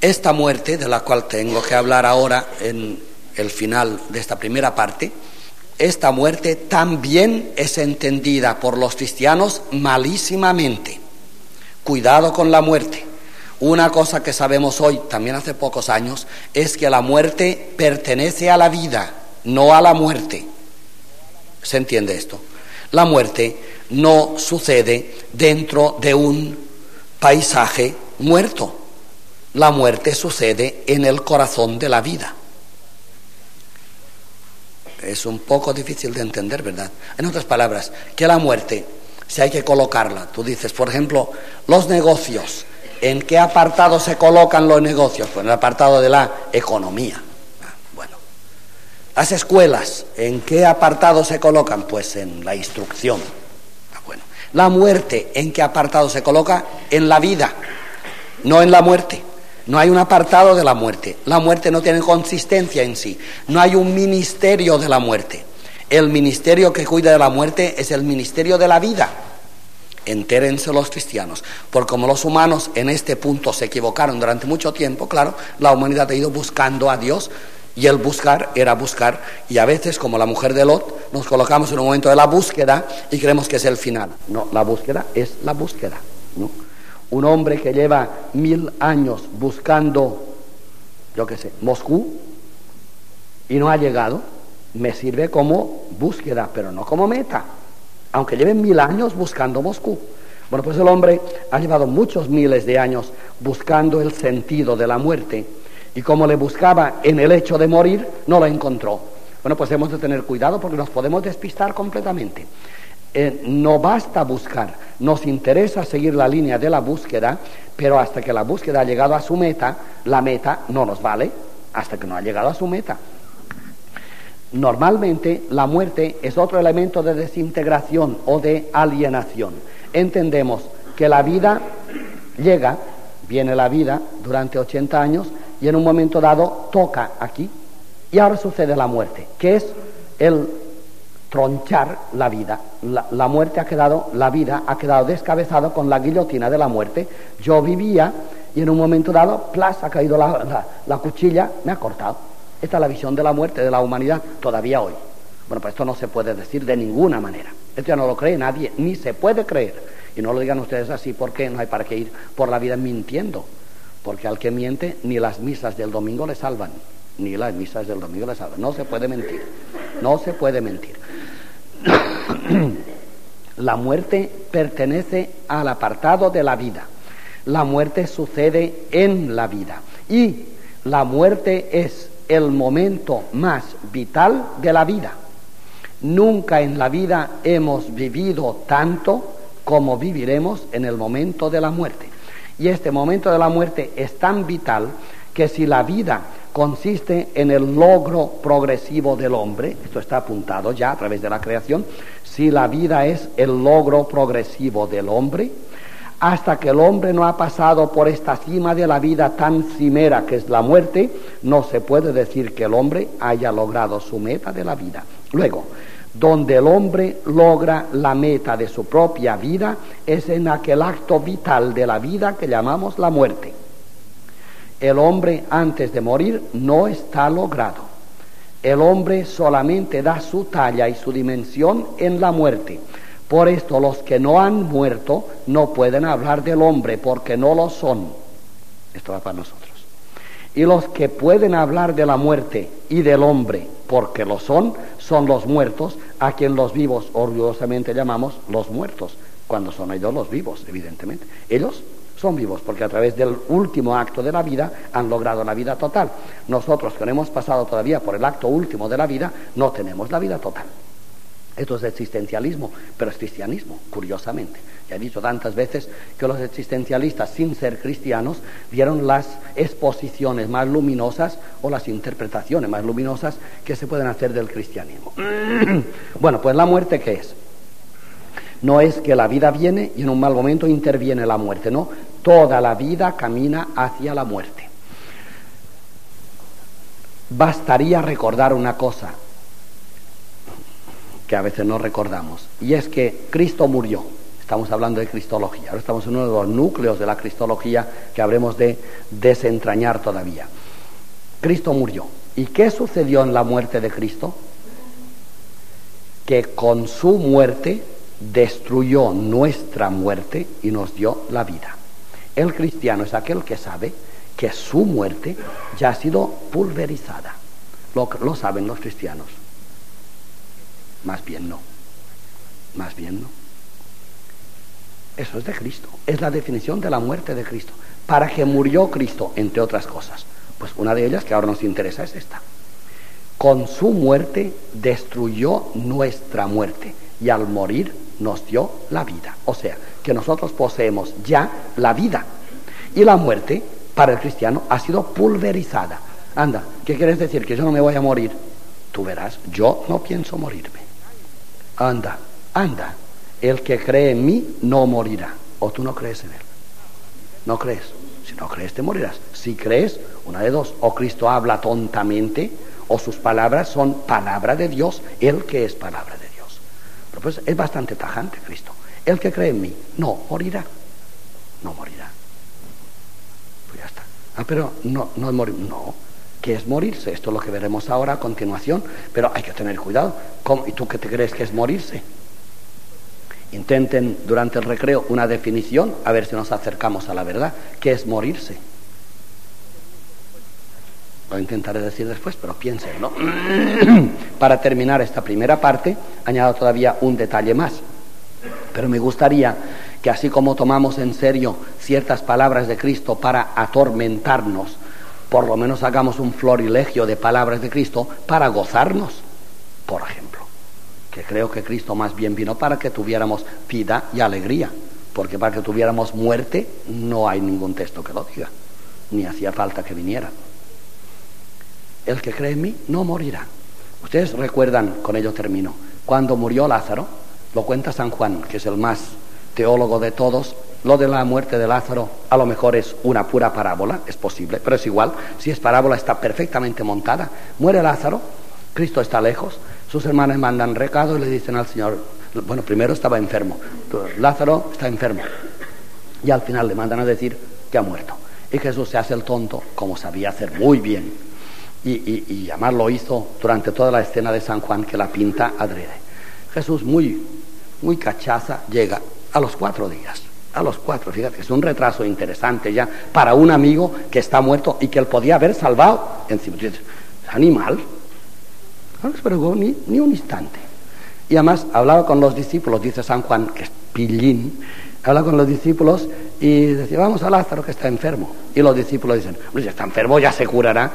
Esta muerte, de la cual tengo que hablar ahora en el final de esta primera parte, esta muerte también es entendida por los cristianos malísimamente. Cuidado con la muerte. Una cosa que sabemos hoy, también hace pocos años, es que la muerte pertenece a la vida, no a la muerte. ¿Se entiende esto? La muerte no sucede dentro de un paisaje muerto. La muerte sucede en el corazón de la vida. Es un poco difícil de entender, ¿verdad? En otras palabras, que la muerte, si hay que colocarla, tú dices, por ejemplo, los negocios, ¿en qué apartado se colocan los negocios? Pues en el apartado de la economía. Ah, bueno, las escuelas, ¿en qué apartado se colocan? Pues en la instrucción. Ah, bueno, la muerte, ¿en qué apartado se coloca? En la vida, no en la muerte. No hay un apartado de la muerte. La muerte no tiene consistencia en sí. No hay un ministerio de la muerte. El ministerio que cuida de la muerte es el ministerio de la vida. Entérense los cristianos. Porque como los humanos en este punto se equivocaron durante mucho tiempo, claro, la humanidad ha ido buscando a Dios y el buscar era buscar. Y a veces, como la mujer de Lot, nos colocamos en un momento de la búsqueda y creemos que es el final. No, la búsqueda es la búsqueda. ¿no? Un hombre que lleva mil años buscando, yo qué sé, Moscú, y no ha llegado, me sirve como búsqueda, pero no como meta, aunque lleve mil años buscando Moscú. Bueno, pues el hombre ha llevado muchos miles de años buscando el sentido de la muerte, y como le buscaba en el hecho de morir, no lo encontró. Bueno, pues hemos de tener cuidado porque nos podemos despistar completamente. Eh, no basta buscar, nos interesa seguir la línea de la búsqueda, pero hasta que la búsqueda ha llegado a su meta, la meta no nos vale, hasta que no ha llegado a su meta. Normalmente la muerte es otro elemento de desintegración o de alienación. Entendemos que la vida llega, viene la vida durante 80 años y en un momento dado toca aquí y ahora sucede la muerte, que es el tronchar la vida. La, muerte ha quedado, la vida ha quedado descabezado con la guillotina de la muerte. Yo vivía y en un momento dado, plas, ha caído la, la, cuchilla, me ha cortado. Esta es la visión de la muerte de la humanidad todavía hoy. Bueno, pues esto no se puede decir de ninguna manera. Esto ya no lo cree nadie, ni se puede creer. Y no lo digan ustedes así porque no hay para qué ir por la vida mintiendo. Porque al que miente, ni las misas del domingo le salvan. Ni las misas del domingo le salvan. No se puede mentir. No se puede mentir. La muerte pertenece al apartado de la vida. La muerte sucede en la vida. Y la muerte es el momento más vital de la vida. Nunca en la vida hemos vivido tanto como viviremos en el momento de la muerte. Y este momento de la muerte es tan vital que si la vida consiste en el logro progresivo del hombre, esto está apuntado ya a través de la creación, si la vida es el logro progresivo del hombre, hasta que el hombre no ha pasado por esta cima de la vida tan cimera que es la muerte, no se puede decir que el hombre haya logrado su meta de la vida. Luego, donde el hombre logra la meta de su propia vida es en aquel acto vital de la vida que llamamos la muerte el hombre antes de morir no está logrado. El hombre solamente da su talla y su dimensión en la muerte. Por esto los que no han muerto no pueden hablar del hombre porque no lo son. Esto va para nosotros. Y los que pueden hablar de la muerte y del hombre porque lo son, son los muertos, a quien los vivos orgullosamente llamamos los muertos, cuando son ellos los vivos, evidentemente. Ellos son vivos porque a través del último acto de la vida han logrado la vida total. Nosotros que no hemos pasado todavía por el acto último de la vida, no tenemos la vida total. Esto es existencialismo, pero es cristianismo, curiosamente. Ya he dicho tantas veces que los existencialistas, sin ser cristianos, dieron las exposiciones más luminosas o las interpretaciones más luminosas que se pueden hacer del cristianismo. bueno, pues la muerte, ¿qué es? No es que la vida viene y en un mal momento interviene la muerte, no. Toda la vida camina hacia la muerte. Bastaría recordar una cosa que a veces no recordamos, y es que Cristo murió. Estamos hablando de Cristología. Ahora estamos en uno de los núcleos de la Cristología que habremos de desentrañar todavía. Cristo murió. ¿Y qué sucedió en la muerte de Cristo? Que con su muerte destruyó nuestra muerte y nos dio la vida. El cristiano es aquel que sabe que su muerte ya ha sido pulverizada. Lo, saben los cristianos. Más bien no. Más bien no. Eso es de Cristo. Es la definición de la muerte de Cristo. ¿Para que murió Cristo? Entre otras cosas. Pues una de ellas que ahora nos interesa es esta. Con su muerte destruyó nuestra muerte y al morir nos dio la vida. O sea, que nosotros poseemos ya la vida. Y la muerte, para el cristiano, ha sido pulverizada. Anda, ¿qué quieres decir? Que yo no me voy a morir. Tú verás, yo no pienso morirme. Anda, anda, el que cree en mí no morirá. ¿O tú no crees en él? ¿No crees? Si no crees, te morirás. Si crees, una de dos, o Cristo habla tontamente, o sus palabras son palabra de Dios, él que es palabra pues es bastante tajante Cristo. El que cree en mí no morirá. No morirá. Pues ya está. Ah, pero no, no morir. No, que es morirse. Esto es lo que veremos ahora a continuación. Pero hay que tener cuidado. ¿Cómo? ¿Y tú qué te crees que es morirse? Intenten durante el recreo una definición, a ver si nos acercamos a la verdad. ¿Qué es morirse? Lo intentaré decir después, pero piénsenlo. Para terminar esta primera parte, añado todavía un detalle más. Pero me gustaría que así como tomamos en serio ciertas palabras de Cristo para atormentarnos, por lo menos hagamos un florilegio de palabras de Cristo para gozarnos, por ejemplo que creo que Cristo más bien vino para que tuviéramos vida y alegría, porque para que tuviéramos muerte no hay ningún texto que lo diga, ni hacía falta que viniera. El que cree en mí no morirá. Ustedes recuerdan, con ello termino, cuando murió Lázaro, lo cuenta San Juan, que es el más teólogo de todos, lo de la muerte de Lázaro a lo mejor es una pura parábola, es posible, pero es igual, si es parábola está perfectamente montada. Muere Lázaro, Cristo está lejos, sus hermanas mandan recado y le dicen al Señor, bueno, primero estaba enfermo, Lázaro está enfermo. Y al final le mandan a decir que ha muerto. Y Jesús se hace el tonto, como sabía hacer muy bien. Y, y, además lo hizo durante toda la escena de San Juan que la pinta adrede. Jesús muy, muy cachaza llega a los cuatro días. A los cuatro, fíjate, es un retraso interesante ya para un amigo que está muerto y que él podía haber salvado. Encima, animal, no les pregó ni, ni un instante. Y además hablaba con los discípulos, dice San Juan, que es pillín, habla con los discípulos y decía, vamos a Lázaro que está enfermo. Y los discípulos dicen, pues ya está enfermo, ya se curará.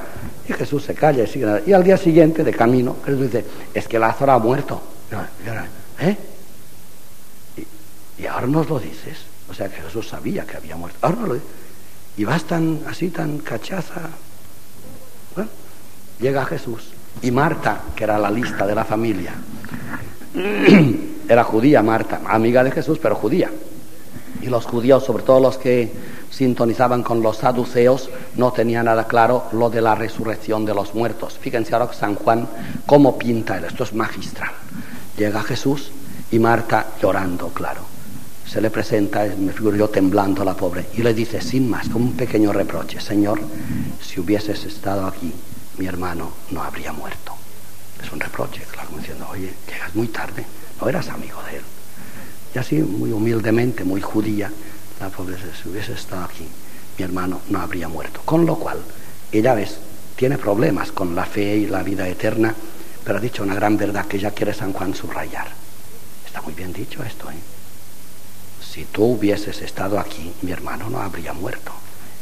Y Jesús se calla y sigue. Y al día siguiente, de camino, Jesús dice, es que Lázaro ha muerto. ¿Eh? Y, y ahora nos lo dices. O sea que Jesús sabía que había muerto. Ahora no lo Y vas tan así, tan cachaza. Bueno, llega Jesús y Marta, que era la lista de la familia, era judía Marta, amiga de Jesús, pero judía. Y los judíos, sobre todo los que sintonizaban con los saduceos, no tenían nada claro lo de la resurrección de los muertos. Fíjense ahora San Juan cómo pinta él, esto es magistral. Llega Jesús y Marta llorando, claro. Se le presenta, me figuro yo temblando la pobre, y le dice sin más, como un pequeño reproche, Señor, si hubieses estado aquí, mi hermano no habría muerto. Es un reproche, claro, diciendo, oye, llegas muy tarde, no eras amigo de él. Y así, muy humildemente, muy judía, la pobreza, si hubiese estado aquí, mi hermano no habría muerto. Con lo cual, ella ves, tiene problemas con la fe y la vida eterna, pero ha dicho una gran verdad que ya quiere San Juan subrayar. Está muy bien dicho esto, ¿eh? Si tú hubieses estado aquí, mi hermano no habría muerto.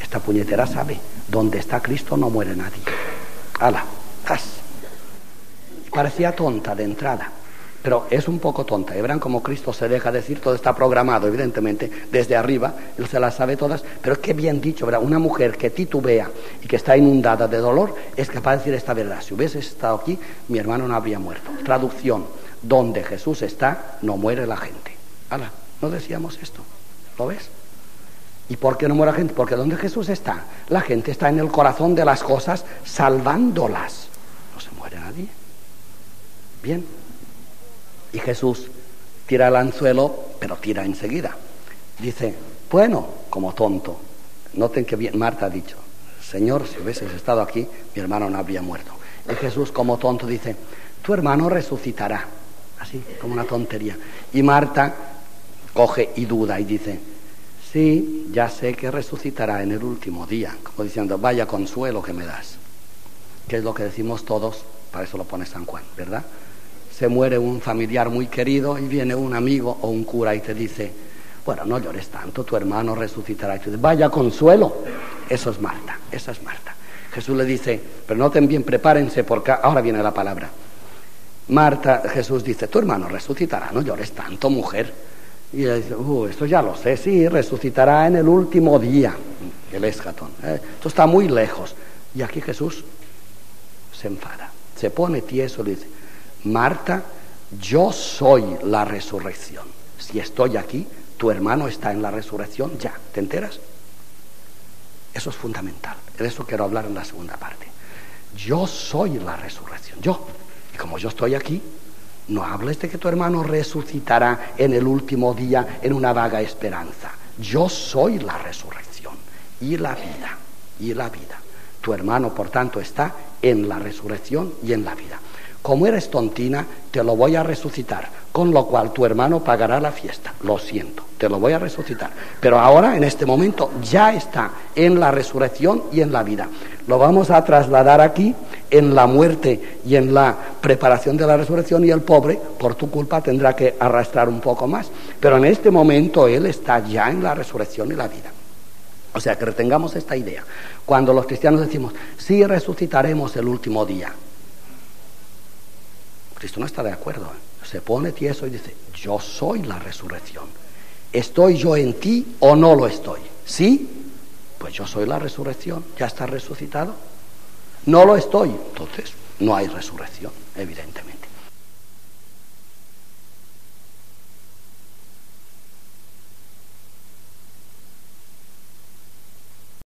Esta puñetera sabe, donde está Cristo no muere nadie. ¡Hala! ¡Cas! Parecía tonta de entrada, pero es un poco tonta. Verán cómo Cristo se deja decir, todo está programado, evidentemente, desde arriba, Él se las sabe todas, pero qué bien dicho, ¿verdad? Una mujer que titubea y que está inundada de dolor es capaz de decir esta verdad. Si hubiese estado aquí, mi hermano no habría muerto. Traducción, donde Jesús está, no muere la gente. ¡Hala! ¿No decíamos esto? ¿Lo ves? ¿Y por qué no muere la gente? Porque donde Jesús está, la gente está en el corazón de las cosas salvándolas. No se muere nadie. Bien. Y Jesús tira el anzuelo pero tira enseguida. Dice, bueno, como tonto. Noten que bien Marta ha dicho, Señor, si hubieses estado aquí, mi hermano no habría muerto. Y Jesús, como tonto, dice, tu hermano resucitará. Así, como una tontería. Y Marta coge y duda y dice, sí, ya sé que resucitará en el último día. Como diciendo, vaya consuelo que me das. Que es lo que decimos todos, para eso lo pone San Juan, ¿verdad? Se muere un familiar muy querido y viene un amigo o un cura y te dice, bueno, no llores tanto, tu hermano resucitará. Y tú dices, vaya consuelo. Eso es Marta, esa es Marta. Jesús le dice, pero noten bien, prepárense porque ahora viene la palabra. Marta, Jesús dice, tu hermano resucitará, no llores tanto, mujer. Y ella dice, uh, esto ya lo sé, sí, resucitará en el último día, el escatón. ¿eh? Esto está muy lejos. Y aquí Jesús se enfada, se pone tieso y dice, Marta, yo soy la resurrección. Si estoy aquí, tu hermano está en la resurrección ya, ¿te enteras? Eso es fundamental. De eso quiero hablar en la segunda parte. Yo soy la resurrección, yo. Y como yo estoy aquí, no hables de que tu hermano resucitará en el último día en una vaga esperanza. Yo soy la resurrección y la vida, y la vida. Tu hermano, por tanto, está en la resurrección y en la vida. Como eres tontina, te lo voy a resucitar, con lo cual tu hermano pagará la fiesta. Lo siento, te lo voy a resucitar. Pero ahora, en este momento, ya está en la resurrección y en la vida. Lo vamos a trasladar aquí en la muerte y en la preparación de la resurrección y el pobre, por tu culpa, tendrá que arrastrar un poco más. Pero en este momento él está ya en la resurrección y la vida. O sea, que retengamos esta idea. Cuando los cristianos decimos, sí resucitaremos el último día, Cristo no está de acuerdo. Se pone tieso y dice, yo soy la resurrección. ¿Estoy yo en ti o no lo estoy? ¿Sí? Pues yo soy la resurrección. ¿Ya está resucitado? No lo estoy. Entonces, no hay resurrección, evidentemente.